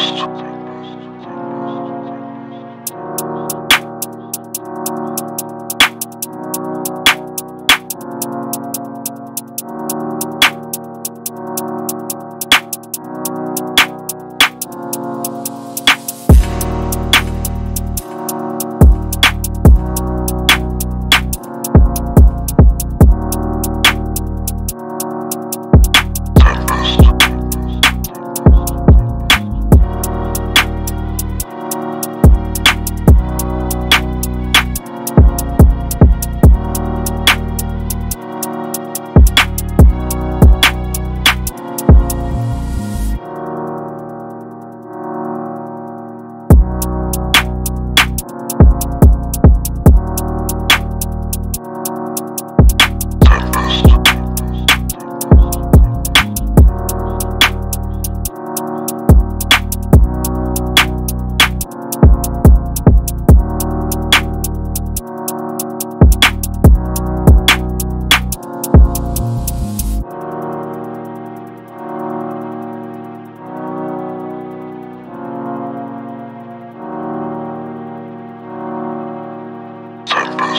是主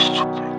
Christ.